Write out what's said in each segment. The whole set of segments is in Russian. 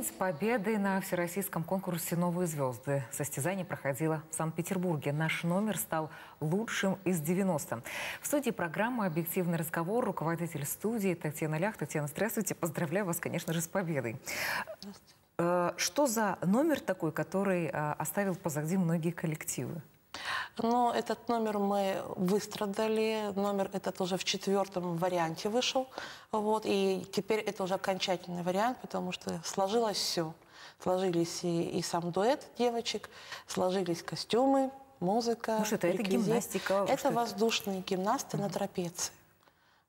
Тюмень с победой на всероссийском конкурсе «Новые звезды». Состязание проходило в Санкт-Петербурге. Наш номер стал лучшим из 90. В студии программы «Объективный разговор» руководитель студии Татьяна Лях. Татьяна, здравствуйте. Поздравляю вас, конечно же, с победой. Э, Что за номер такой, который э, оставил позади многие коллективы? Но этот номер мы выстрадали. Номер этот уже в четвертом варианте вышел. Вот, и теперь это уже окончательный вариант, потому что сложилось все. Сложились и, и сам дуэт девочек, сложились костюмы, музыка. Ну что это, это гимнастика? Что Это это? воздушные гимнасты на трапеции.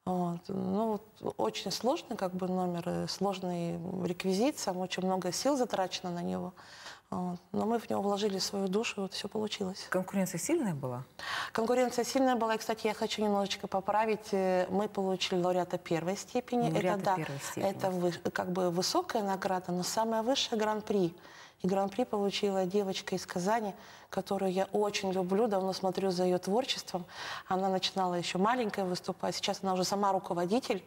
Вот. Ну, вот очень сложный как бы номер, э, сложный реквизит, сам очень много сил затрачено на него. Вот. Но мы в него вложили свою душу, и вот все получилось. Конкуренция сильная была? Конкуренция сильная была. И, кстати, я хочу немножечко поправить. Э, Мы получили лауреата первой степени. Лауреата это, да, первой степени. это вы- как бы высокая награда, но самая высшая гран-при. И гран-при получила девочка из Казани, которую я очень люблю, давно смотрю за ее творчеством. Она начинала еще маленькая выступать, сейчас она уже сама руководитель.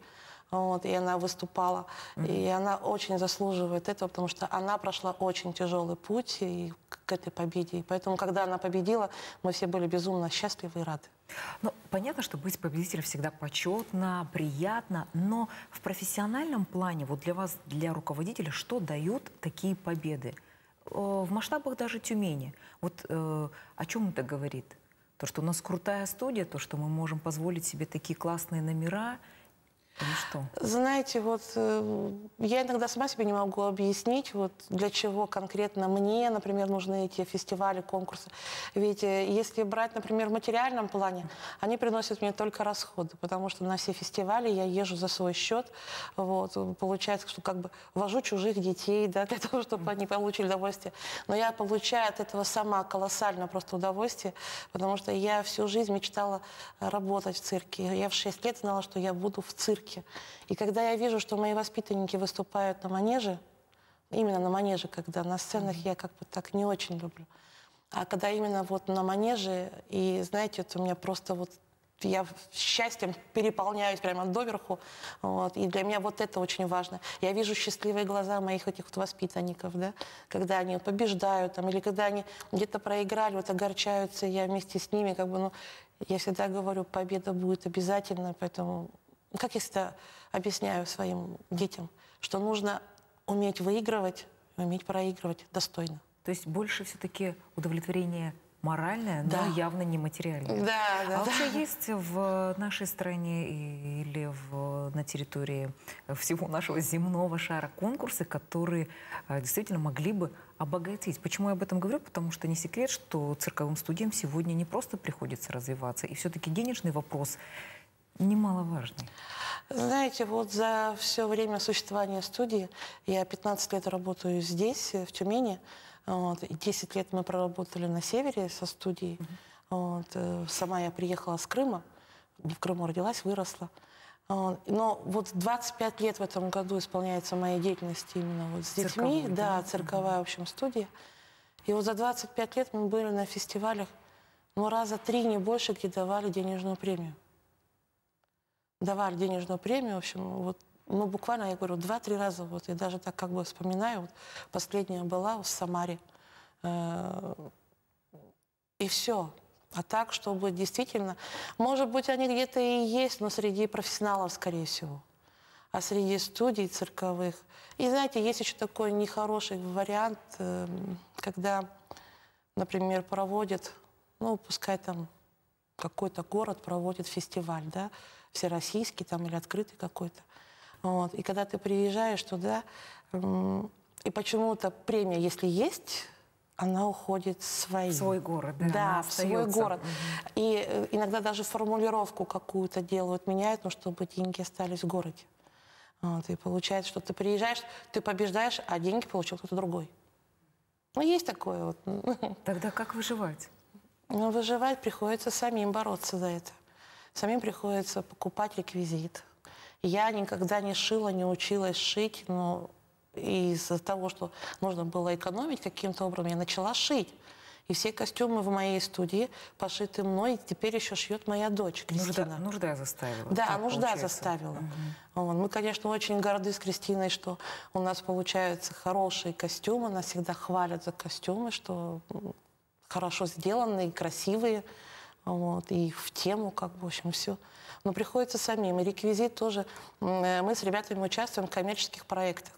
Вот, и она выступала. И она очень заслуживает этого, потому что она прошла очень тяжелый путь и к этой победе. И поэтому, когда она победила, мы все были безумно счастливы и рады. Ну, понятно, что быть победителем всегда почетно, приятно, но в профессиональном плане, вот для вас, для руководителя, что дают такие победы? Э, В масштабах даже Тюмени. Вот э, о чем это говорит? То, что у нас крутая студия, то, что мы можем позволить себе такие классные номера, или что? Знаете, вот э, я иногда сама себе не могу объяснить, вот для чего конкретно мне, например, нужны эти фестивали, конкурсы. Ведь э, если брать, например, в материальном плане, они приносят мне только расходы, потому что на все фестивали я езжу за свой счет. Вот, получается, что как бы вожу чужих детей, да, для того, чтобы они получили удовольствие. Но я получаю от этого сама колоссальное просто удовольствие, потому что я всю жизнь мечтала э, работать в цирке. Я в 6 лет знала, что я буду в цирке. И когда я вижу, что мои воспитанники выступают на манеже, именно на манеже, когда на сценах я как бы так не очень люблю, а когда именно вот на манеже, и знаете, это у меня просто вот я счастьем переполняюсь прямо доверху. Вот, и для меня вот это очень важно. Я вижу счастливые глаза моих этих вот воспитанников, да, когда они побеждают, там, или когда они где-то проиграли, вот огорчаются, я вместе с ними, как бы, ну, я всегда говорю, победа будет обязательно, поэтому, как я всегда объясняю своим детям, что нужно уметь выигрывать, уметь проигрывать достойно. То есть больше все-таки удовлетворение моральное, Да. но явно не материальное. Да, а да, вообще есть в нашей стране или в, на территории всего нашего земного шара конкурсы, которые э, действительно могли бы обогатить? Почему я об этом говорю? Потому что не секрет, что цирковым студиям сегодня не просто приходится развиваться, и все-таки денежный вопрос немаловажный. Знаете, вот за все время существования студии, я 15 лет работаю здесь, э, в Тюмени, вот, и 10 лет мы проработали на севере со студией. Вот, э, сама я приехала с Крыма, в Крыму родилась, выросла. Но вот 25 лет в этом году исполняется моя деятельность именно вот с Цирковой, детьми. да? Да, цирковая, в общем, студия. И вот за 25 лет мы были на фестивалях, ну, раза три, не больше, где давали денежную премию давали денежную премию, в общем, вот, ну, буквально, я говорю, два-три раза, вот, и даже так как бы вспоминаю, вот, последняя была в Самаре, Э, и все. А так, чтобы действительно, может быть, они где-то и есть, но среди профессионалов, скорее всего. А среди студий цирковых. И знаете, есть еще такой нехороший вариант, эм, когда, например, проводят, ну, пускай там какой-то город проводит фестиваль, да, всероссийский там или открытый какой-то. Вот. И когда ты приезжаешь туда, и почему-то премия, если есть, она уходит своим. В свой город, да, Да, в свой остается. город. И э, иногда даже формулировку какую-то делают, меняют, но чтобы деньги остались в городе. Вот. И получается, что ты приезжаешь, ты побеждаешь, а деньги получил кто-то другой. Ну, есть такое вот. Тогда как выживать? Но выживать приходится самим бороться за это. Самим приходится покупать реквизит. Я никогда не шила, не училась шить, но из-за того, что нужно было экономить каким-то образом, я начала шить. И все костюмы в моей студии пошиты мной, и теперь еще шьет моя дочь Кристина. Нужда, нужда заставила. Да, так нужда получается. заставила. Вот. Мы, конечно, очень горды с Кристиной, что у нас получаются хорошие костюмы. Нас всегда хвалят за костюмы, что хорошо сделанные, красивые. Вот, и в тему, как бы, в общем, все. Но приходится самим. И реквизит тоже. э, Мы с ребятами участвуем в коммерческих проектах.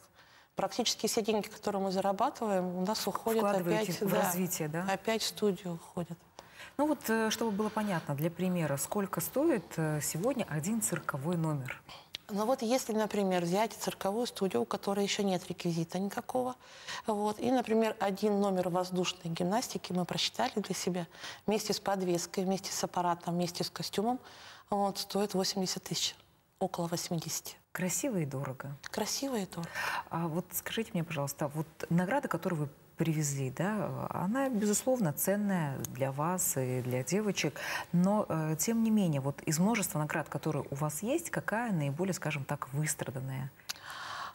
Практически все деньги, которые мы зарабатываем, у нас уходят опять в развитие, да? Опять в студию уходят. Ну вот, э, чтобы было понятно, для примера, сколько стоит э, сегодня один цирковой номер? Ну вот если, например, взять цирковую студию, у которой еще нет реквизита никакого, вот, и, например, один номер воздушной гимнастики мы просчитали для себя вместе с подвеской, вместе с аппаратом, вместе с костюмом, вот, стоит 80 тысяч, около 80. Красиво и дорого. Красиво и дорого. А вот скажите мне, пожалуйста, вот награда, которую вы привезли, да, она, безусловно, ценная для вас и для девочек, но, э, тем не менее, вот из множества наград, которые у вас есть, какая наиболее, скажем так, выстраданная?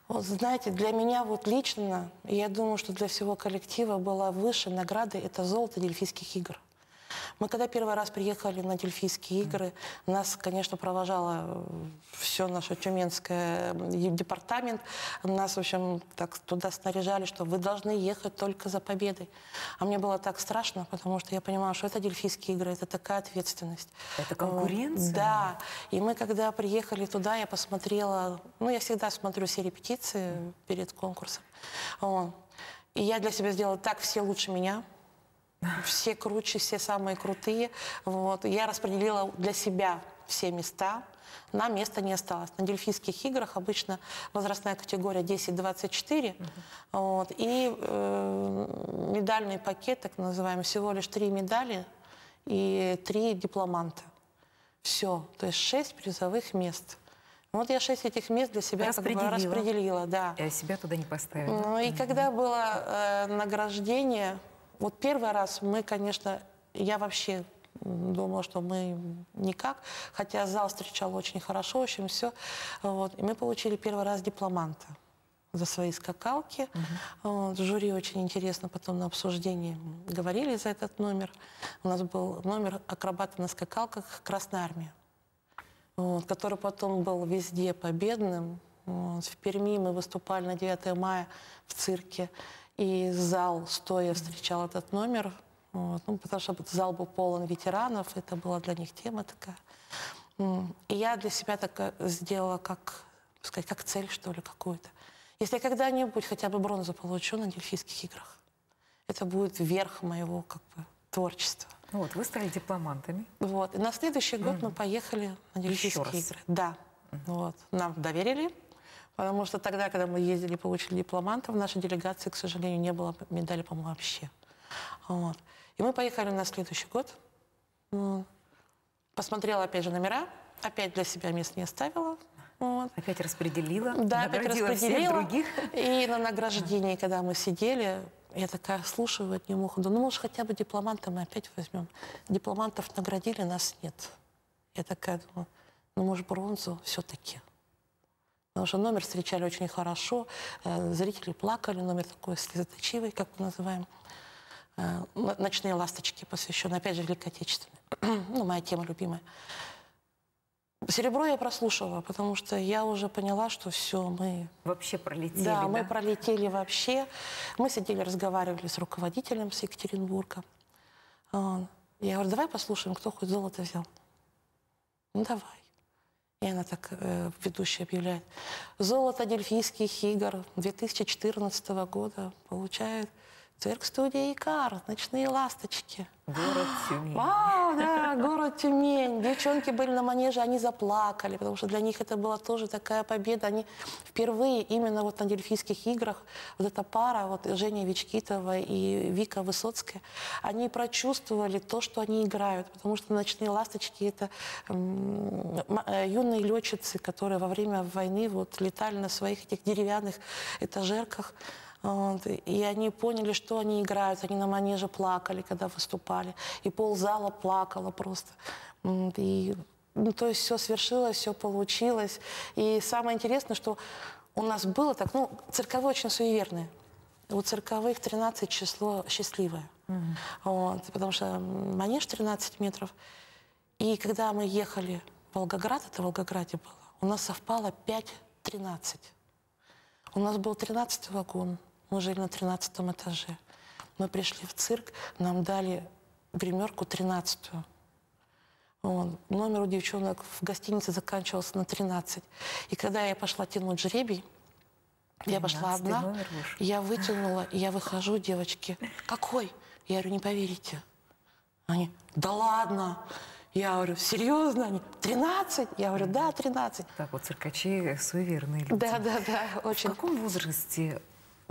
Вот знаете, для меня вот лично, я думаю, что для всего коллектива была выше награды, это золото Дельфийских игр. Мы когда первый раз приехали на Дельфийские игры, нас, конечно, провожало все наше Тюменское департамент. Нас, в общем, так туда снаряжали, что вы должны ехать только за победой. А мне было так страшно, потому что я понимала, что это Дельфийские игры, это такая ответственность. Это конкуренция? Да. И мы, когда приехали туда, я посмотрела, ну, я всегда смотрю все репетиции перед конкурсом. И я для себя сделала так, все лучше меня. Все круче, все самые крутые. Вот. Я распределила для себя все места. На место не осталось. На дельфийских играх обычно возрастная категория 10-24. Вот. И э, медальный пакет, так называемый, всего лишь три медали и три дипломанта. Все. То есть шесть призовых мест. Вот я шесть этих мест для себя как бы Распределила. распределила, да. Я себя туда не поставила. Ну и когда было э, награждение, вот первый раз мы, конечно, я вообще думала, что мы никак, хотя зал встречал очень хорошо, в общем, все. Вот. И мы получили первый раз дипломанта за свои скакалки. Вот, жюри очень интересно потом на обсуждении говорили за этот номер. У нас был номер акробата на скакалках Красной Армии вот, который потом был везде победным. Вот, в Перми мы выступали на 9 мая в цирке, и зал стоя встречал этот номер, вот, ну, потому что зал был полон ветеранов, это была для них тема такая. И я для себя так сделала, как сказать, как цель, что ли, какую-то. Если я когда-нибудь хотя бы бронзу получу на Дельфийских играх, это будет верх моего как бы, творчества. Вот, вы стали дипломантами. Вот. И на следующий год мы поехали на Еще Дельфийские раз. игры. Да. Вот. Нам доверили, потому что тогда, когда мы ездили, получили дипломантов, в нашей делегации, к сожалению, не было медали, по-моему, вообще. Вот. И мы поехали на следующий год. Посмотрела, опять же, номера. Опять для себя мест не оставила. Вот. Опять распределила, Да, опять распределила. других. И на награждении, когда мы сидели, я такая слушаю одним ухом, да ну, может, хотя бы дипломанта мы опять возьмем. Дипломантов наградили, нас нет. Я такая думаю, ну, может, бронзу все-таки. Потому что номер встречали очень хорошо, э, зрители плакали, номер такой слезоточивый, как мы называем. Э, «Ночные ласточки», посвященные, опять же, Великой Отечественной. ну, моя тема любимая. Серебро я прослушала, потому что я уже поняла, что все, мы Вообще пролетели, да, да? мы пролетели вообще. Мы сидели, разговаривали с руководителем с Екатеринбурга. Я говорю, давай послушаем, кто хоть золото взял. Ну, давай. И она так, э, ведущая объявляет. Золото Дельфийских игр 2014 года получает цирк-студия «Икар», «Ночные ласточки». Город Тюмень. Вау, да, город Тюмень. Девчонки были на манеже, они заплакали, потому что для них это была тоже такая победа. Они впервые именно вот на Дельфийских играх, вот эта пара, вот Женя Вичкитова и Вика Высоцкая, они прочувствовали то, что они играют, потому что «Ночные ласточки» — это э, юные летчицы, которые во время войны вот летали на своих этих деревянных этажерках, вот, и они поняли, что они играют. Они на манеже плакали, когда выступали. И ползала плакала просто. М, И, ну, то есть все свершилось, все получилось. И самое интересное, что у нас было так, ну, цирковые очень суеверные. У цирковых 13 число счастливое. Вот, потому что манеж 13 метров. И когда мы ехали в Волгоград, это в Волгограде было, у нас совпало 5-13. У нас был 13 вагон, мы жили на 13 этаже. Мы пришли в цирк, нам дали гримерку 13 вот. Номер у девчонок в гостинице заканчивался на 13. И когда я пошла тянуть жребий, я пошла одна, я вытянула, и я выхожу, девочки, какой? Я говорю, не поверите. Они, да ладно. Я говорю, серьезно? Они, 13? Я говорю, да, 13. Так вот, циркачи суеверные люди. Да, да, да, очень. В каком возрасте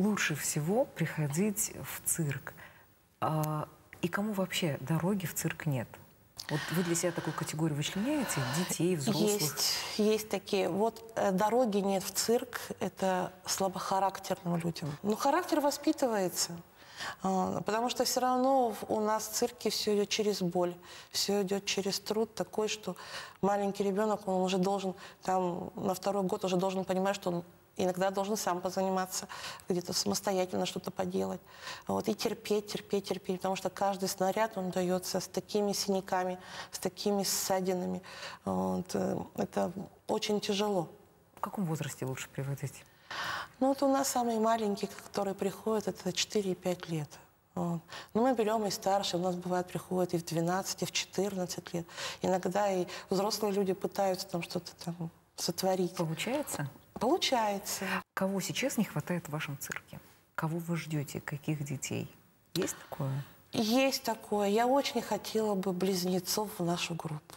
лучше всего приходить в цирк? А, и кому вообще дороги в цирк нет? Вот вы для себя такую категорию вычленяете? Детей, взрослых? Есть, есть такие. Вот э, дороги нет в цирк, это слабохарактерным людям. Но характер воспитывается. А, потому что все равно у нас в цирке все идет через боль, все идет через труд такой, что маленький ребенок, он уже должен, там, на второй год уже должен понимать, что он иногда должен сам позаниматься, где-то самостоятельно что-то поделать. Вот, и терпеть, терпеть, терпеть, потому что каждый снаряд, он дается с такими синяками, с такими ссадинами. Вот, э, это очень тяжело. В каком возрасте лучше приводить? Ну, вот у нас самые маленькие, которые приходят, это 4-5 лет. Вот. Но мы берем и старше, у нас бывает приходят и в 12, и в 14 лет. Иногда и взрослые люди пытаются там что-то там сотворить. Получается? Получается. Кого сейчас не хватает в вашем цирке? Кого вы ждете? Каких детей? Есть такое? Есть такое. Я очень хотела бы близнецов в нашу группу.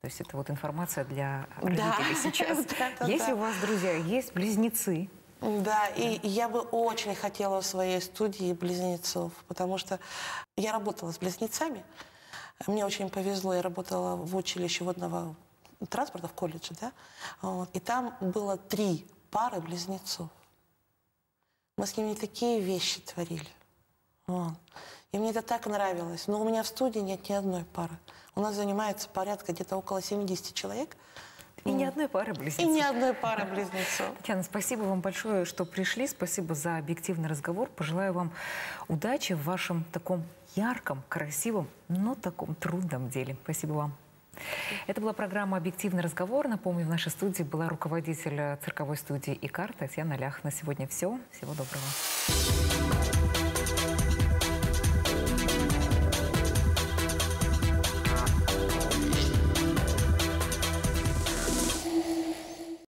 То есть это вот информация для родителей да. сейчас. да, Если да. у вас, друзья, есть близнецы, да, и я бы очень хотела в своей студии близнецов, потому что я работала с близнецами. Мне очень повезло, я работала в училище водного транспорта в колледже, да, вот, и там было три пары близнецов. Мы с ними такие вещи творили. Вот. И мне это так нравилось. Но у меня в студии нет ни одной пары. У нас занимается порядка где-то около 70 человек. И ни одной пары близнецов. И ни одной пары близнецов. Татьяна, спасибо вам большое, что пришли. Спасибо за объективный разговор. Пожелаю вам удачи в вашем таком ярком, красивом, но таком трудном деле. Спасибо вам. Это была программа «Объективный разговор». Напомню, в нашей студии была руководитель цирковой студии «Икар» Татьяна Лях. На сегодня все. Всего доброго.